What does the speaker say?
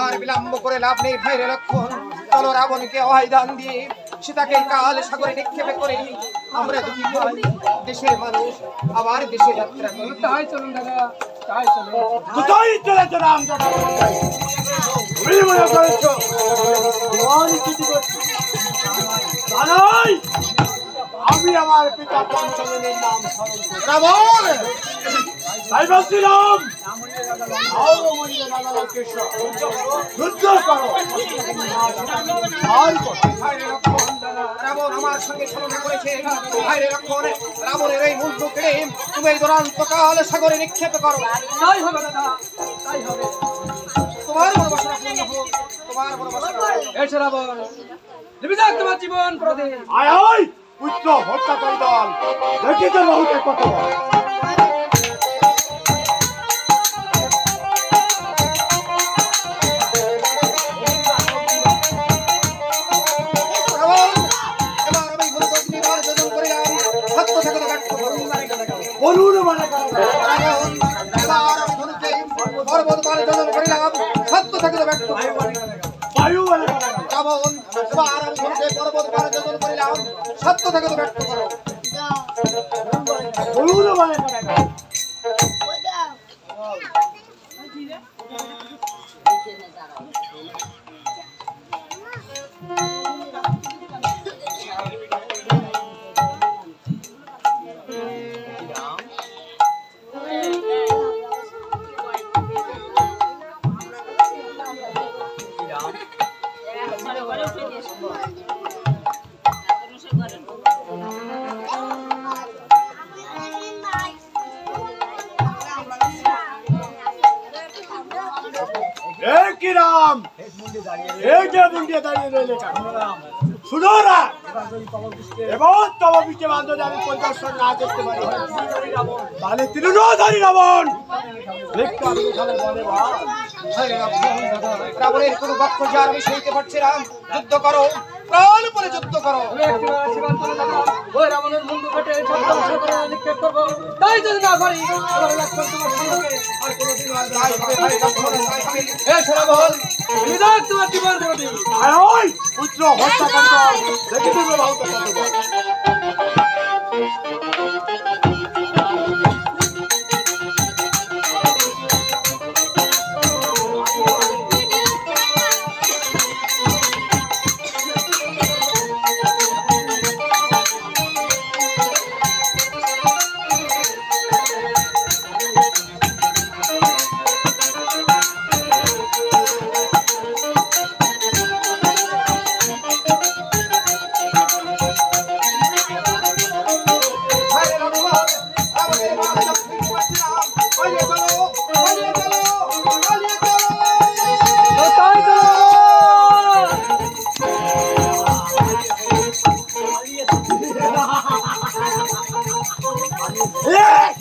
আর বিলম্ব করে লাভ নেই ভাইরে লক্ষণ। চলো রাবণকে অহায়দান দিয়ে সীতাকে কাল সাগরে নিক্ষেপে করে আমরা দুটি দেশের মানুষ আবার দেশে যাত্রা করি। তাই চলুন দাদা তাই চলুন। কোথায় চলে আমি আমার পিতা পঞ্চমের নাম স্মরণ করি। তাই বলছি রাম আও মনির দাদা কৃষ্ণ যুদ্ধ করো আর করো ভাইরে লক্ষণ রাবণ আমার সঙ্গে ছলনা করেছে ভাইরে লক্ষণ রাবণের এই মুন্ডু কেড়ে তুমি সাগরে নিক্ষেপ করো তাই হবে দাদা তাই হবে তোমার মনোবাসনা পূর্ণ হোক তোমার মনোবাসনা এসে রাবণ নিবিদাক তোমার জীবন প্রদীপ আয় আয় পুত্র হত্যাকারী দল। দেখিতে বহুতে কত। পর্বত পালে যোজন করিলাম সত্য থেকে তো ব্যর্থ বায়ু মানে রাবণ, এবার আরাম ধনুকে পর্বত পালে যোজন করিলাম সত্য থেকে তো করো। বলুন মানে কারণ কি রাম? এই যে মুন্ডিয়ে দাঁড়িয়ে রইলে শুনো না এবার তব বিচে বান্ধব আমি পরিদর্শন না করতে পারি। তাহলে দেখতে এখানে বলে রাবণ, রাবণের কোনো আমি সইতে পারছি না। যুদ্ধ করো প্রাণ পরে যুদ্ধ করো। রাবণের মুন্ডু কেটে নিক্ষেপ করব। তাই যদি না পারি তোমার সঙ্গে আর কোনোদিন আর তাই